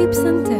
keeps sending.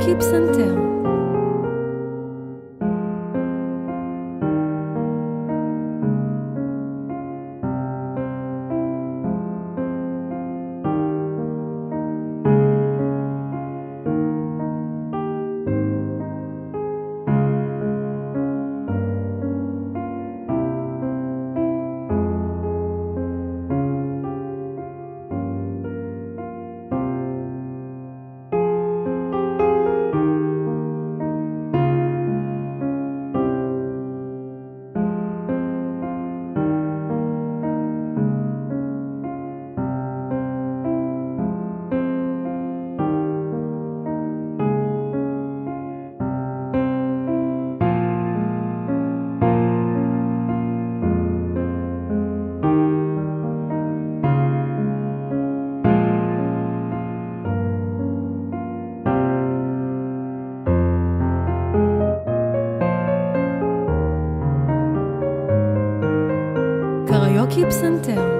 Keep Center. קריוקי פסנתר